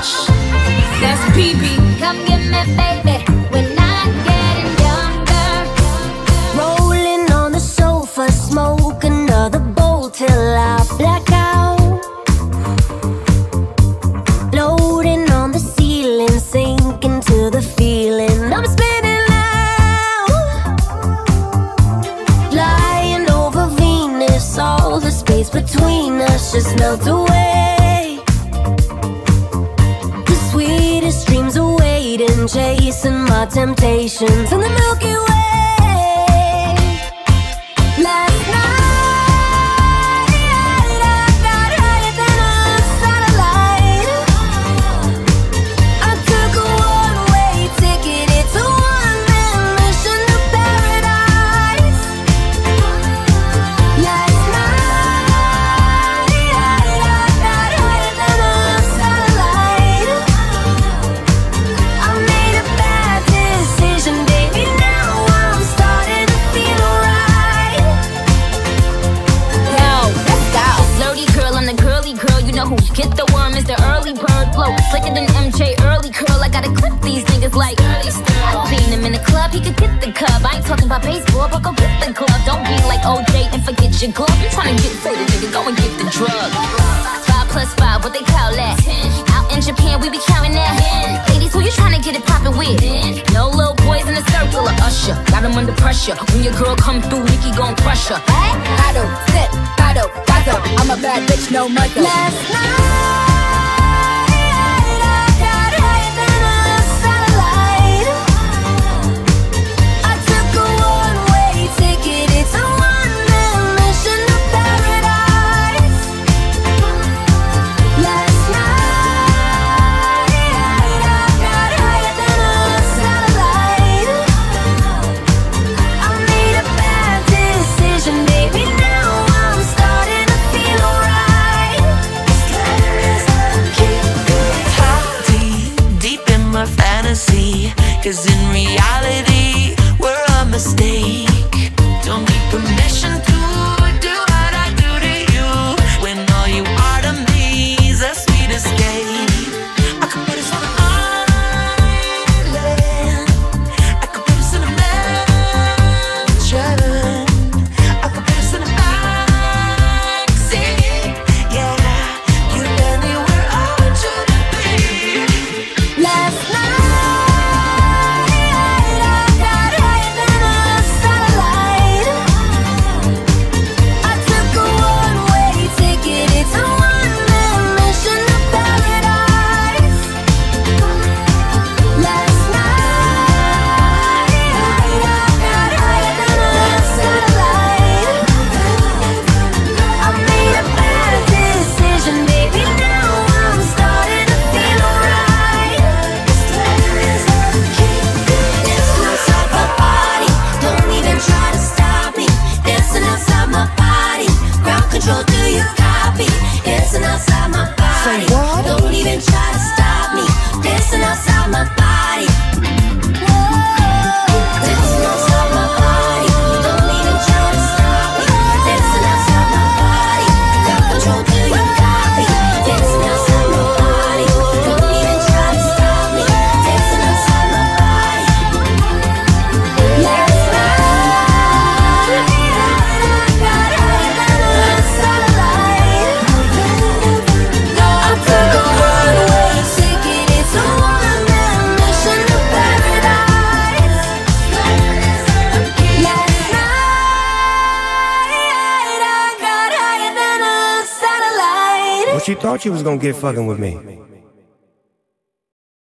That's Bebe. Come get me, baby. We're not getting younger. Rolling on the sofa, smoke another bowl till I black out. Floating on the ceiling, sinking to the feeling. I'm spinning out. Flying over Venus, all the space between us just melt away. Chasing my temptations in the Milky Slicker than MJ, Jheri curl. I gotta clip these niggas like early stir. I seen him in the club, he could get the cub. I ain't talking about baseball, but go get the glove. Don't be like OJ and forget your glove. Trying to get faded, nigga. Go and get the drug. Five plus five, what they call that? Out in Japan, we be counting that. Ladies, who you trying to get it poppin' with? No little boys in the circle of Usher. Got Got 'em under pressure. When your girl come through, Nicki gon' crush her. Paddle, sit, paddle, dazzle. I'm a bad bitch, no muzzle. Cause in reality, we're a mistake. Don't need permission you thought you was gonna get fucking with me?